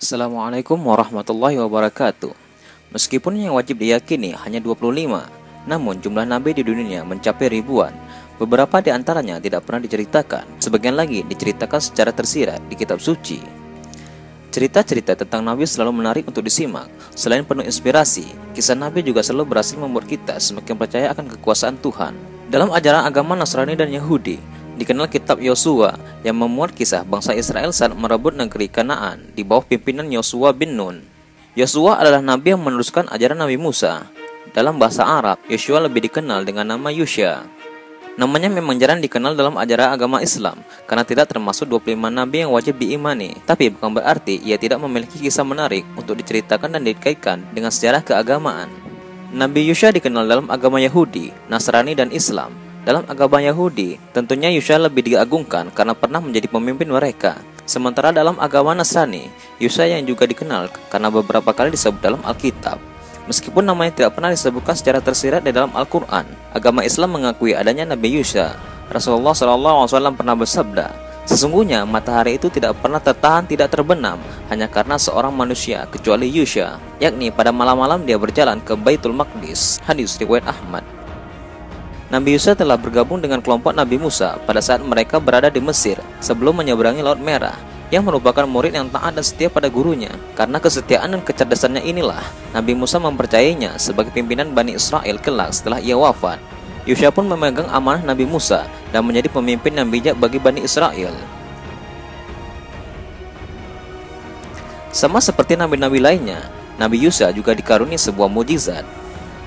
Assalamualaikum warahmatullahi wabarakatuh. Meskipun yang wajib diyakini hanya 25, namun jumlah nabi di dunia mencapai ribuan. Beberapa di antaranya tidak pernah diceritakan, sebagian lagi diceritakan secara tersirat di kitab suci. Cerita-cerita tentang nabi selalu menarik untuk disimak. Selain penuh inspirasi, kisah nabi juga selalu berhasil membuat kita semakin percaya akan kekuasaan Tuhan. Dalam ajaran agama Nasrani dan Yahudi, dikenal kitab Yosua yang memuat kisah bangsa Israel saat merebut negeri Kanaan di bawah pimpinan Yosua bin Nun. Yosua adalah nabi yang meneruskan ajaran Nabi Musa. Dalam bahasa Arab, Yosua lebih dikenal dengan nama Yusha. Namanya memang jarang dikenal dalam ajaran agama Islam karena tidak termasuk 25 nabi yang wajib diimani. Tapi bukan berarti ia tidak memiliki kisah menarik untuk diceritakan dan dikaitkan dengan sejarah keagamaan. Nabi Yusha dikenal dalam agama Yahudi, Nasrani, dan Islam. Dalam agama Yahudi, tentunya Yusha lebih diagungkan karena pernah menjadi pemimpin mereka. Sementara dalam agama Nasrani, Yusa yang juga dikenal karena beberapa kali disebut dalam Alkitab. Meskipun namanya tidak pernah disebutkan secara tersirat di dalam Al-Quran, agama Islam mengakui adanya Nabi Yusa. Rasulullah SAW pernah bersabda, Sesungguhnya matahari itu tidak pernah tertahan tidak terbenam hanya karena seorang manusia kecuali Yusha, yakni pada malam-malam dia berjalan ke Baitul Maqdis. Hadis riwayat Ahmad. Nabi Yusuf telah bergabung dengan kelompok Nabi Musa pada saat mereka berada di Mesir sebelum menyeberangi Laut Merah yang merupakan murid yang taat dan setia pada gurunya. Karena kesetiaan dan kecerdasannya inilah, Nabi Musa mempercayainya sebagai pimpinan Bani Israel kelak setelah ia wafat. Yusha pun memegang amanah Nabi Musa dan menjadi pemimpin yang bijak bagi Bani Israel. Sama seperti nabi-nabi lainnya, Nabi Yusa juga dikaruni sebuah mujizat.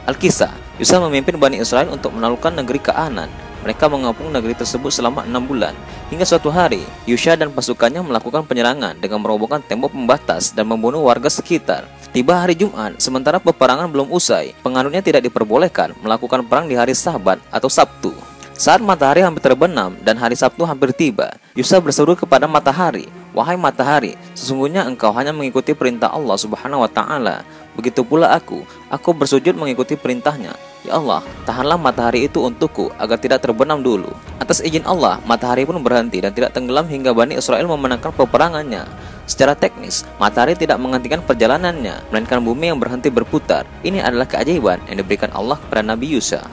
Al-Kisah, Yusa memimpin Bani Israel untuk menaklukkan negeri Kaanan. Mereka mengepung negeri tersebut selama enam bulan. Hingga suatu hari, Yusha dan pasukannya melakukan penyerangan dengan merobohkan tembok pembatas dan membunuh warga sekitar. Tiba hari Jumat, sementara peperangan belum usai, penganutnya tidak diperbolehkan melakukan perang di hari Sabat atau Sabtu. Saat matahari hampir terbenam dan hari Sabtu hampir tiba, Yusa berseru kepada matahari, "Wahai matahari, sesungguhnya engkau hanya mengikuti perintah Allah Subhanahu wa taala. Begitu pula aku, aku bersujud mengikuti perintahnya. Ya Allah, tahanlah matahari itu untukku agar tidak terbenam dulu. Atas izin Allah, matahari pun berhenti dan tidak tenggelam hingga Bani Israel memenangkan peperangannya. Secara teknis, matahari tidak menghentikan perjalanannya, melainkan bumi yang berhenti berputar. Ini adalah keajaiban yang diberikan Allah kepada Nabi Yusa.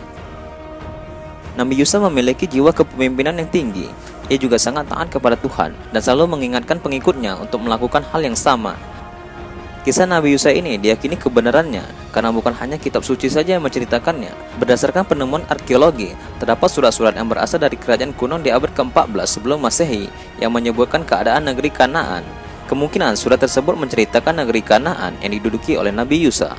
Nabi Yusa memiliki jiwa kepemimpinan yang tinggi. Ia juga sangat taat kepada Tuhan dan selalu mengingatkan pengikutnya untuk melakukan hal yang sama. Kisah Nabi Yusa ini diyakini kebenarannya karena bukan hanya kitab suci saja yang menceritakannya. Berdasarkan penemuan arkeologi, terdapat surat-surat yang berasal dari kerajaan kuno di abad ke-14 sebelum Masehi yang menyebutkan keadaan negeri Kanaan. Kemungkinan surat tersebut menceritakan negeri Kanaan yang diduduki oleh Nabi Yusa.